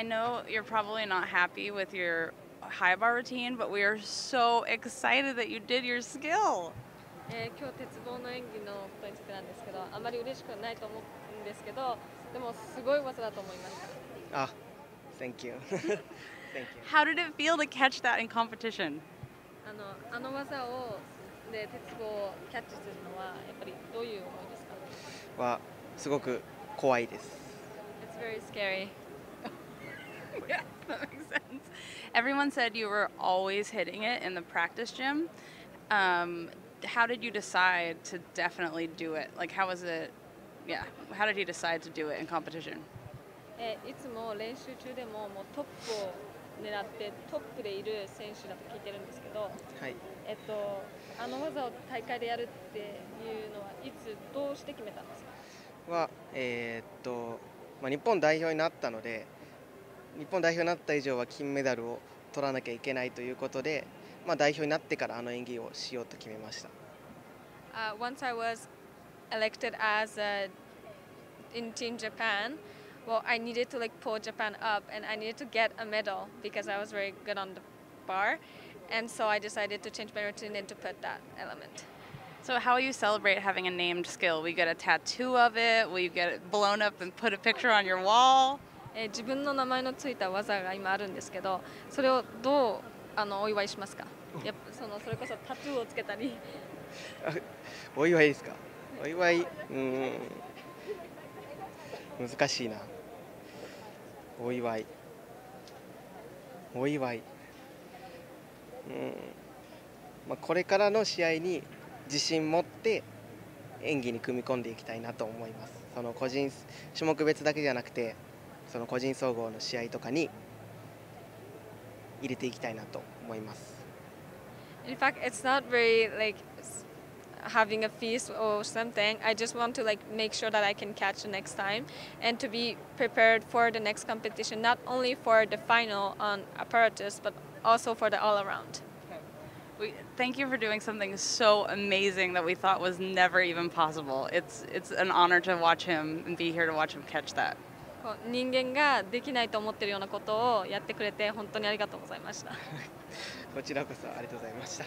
I know you're probably not happy with your high bar routine, but we are so excited that you did your skill. えー今日鉄棒の演技のことについてなんですけどあまり嬉しくないと思うんですけどでもすごい技だと思いました Ah, thank you. thank you. How did it feel to catch that in competition? あのあの技をで鉄棒をキャッチするのはやっぱりどういう思いですかはすごく怖いです。 It's very scary yeah, that makes sense. Everyone said you were always hitting it in the practice gym. Um, how did you decide to definitely do it? Like, how was it? Yeah, how did you decide to do it in competition? えーいつも練習中でももうトップを狙ってトップでいる選手だと聞いてるんですけど、はい。えっと、あの技を大会でやるっていうのはいつどうして決めたんですかはえーっとまあ日本代表になったので 日本代表になった以上は金メダルを取らなきゃいけないということで、まあ代表になってからあの演技をしようと決めました。 Uh, once I was elected as a, in Team Japan, well, I needed to like pull Japan up, and I needed to get a medal because I was very good on the bar, and so I decided to change my routine and to put that element. So, how will you celebrate having a named skill? Will you get a tattoo of it? Will you get it blown up and put a picture on your wall? えー自分の名前のついた技が今あるんですけど、それをどうあのお祝いしますか？やっぱそのそれこそタトゥーをつけたり、お祝いですか？お祝いうーん。難しいな。お祝い。お祝い。うん、まあ、これからの試合に自信持って演技に組み込んでいきたいなと思います。その個人種目別だけじゃなくてその個人総合の試合とかに入れていきたいなと思います In fact, it's not very like s- having a feast or something. I just want to like make sure that I can catch the next time and to be prepared for the next competition, not only for the final on apparatus, but also for the all around. We, thank you for doing something so amazing that we thought was never even possible. It's it's an honor to watch him and be here to watch him catch that. こう人間ができないと思ってるようなことをやってくれて本当にありがとうございました。こちらこそありがとうございました.